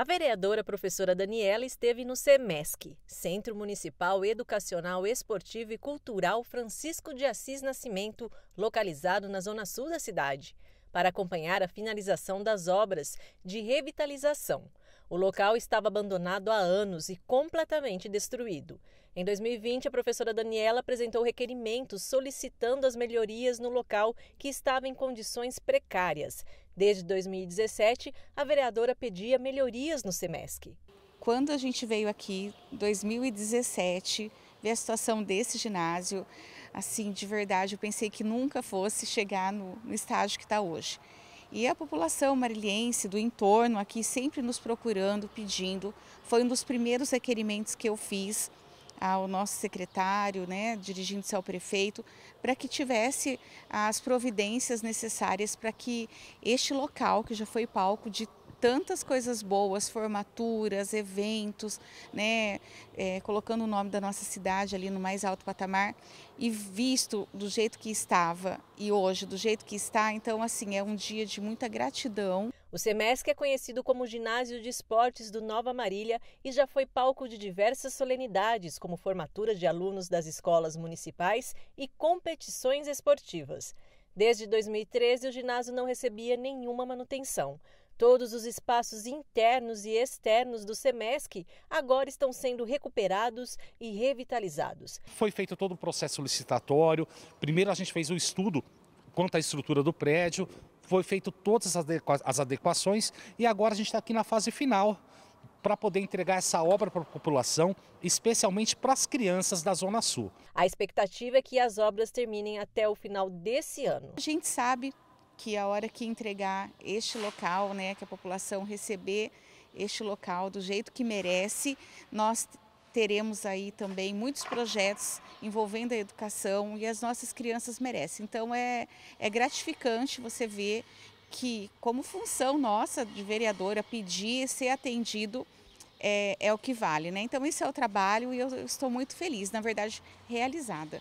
A vereadora professora Daniela esteve no SEMESC, Centro Municipal Educacional Esportivo e Cultural Francisco de Assis Nascimento, localizado na zona sul da cidade, para acompanhar a finalização das obras de revitalização. O local estava abandonado há anos e completamente destruído. Em 2020, a professora Daniela apresentou requerimentos solicitando as melhorias no local que estava em condições precárias. Desde 2017, a vereadora pedia melhorias no SEMESC. Quando a gente veio aqui, 2017, ver a situação desse ginásio, assim, de verdade, eu pensei que nunca fosse chegar no, no estágio que está hoje. E a população mariliense do entorno aqui sempre nos procurando, pedindo. Foi um dos primeiros requerimentos que eu fiz ao nosso secretário, né, dirigindo-se ao prefeito, para que tivesse as providências necessárias para que este local, que já foi palco de tantas coisas boas, formaturas, eventos, né, é, colocando o nome da nossa cidade ali no mais alto patamar e visto do jeito que estava e hoje do jeito que está, então assim é um dia de muita gratidão. O Semesc é conhecido como Ginásio de Esportes do Nova Marília e já foi palco de diversas solenidades, como formatura de alunos das escolas municipais e competições esportivas. Desde 2013, o ginásio não recebia nenhuma manutenção. Todos os espaços internos e externos do SEMESC agora estão sendo recuperados e revitalizados. Foi feito todo o processo licitatório. Primeiro a gente fez o estudo quanto à estrutura do prédio, foi feito todas as adequações e agora a gente está aqui na fase final para poder entregar essa obra para a população, especialmente para as crianças da Zona Sul. A expectativa é que as obras terminem até o final desse ano. A gente sabe que a hora que entregar este local, né, que a população receber este local do jeito que merece, nós teremos aí também muitos projetos envolvendo a educação e as nossas crianças merecem. Então é, é gratificante você ver que como função nossa de vereadora pedir e ser atendido é, é o que vale, né? Então esse é o trabalho e eu estou muito feliz, na verdade realizada.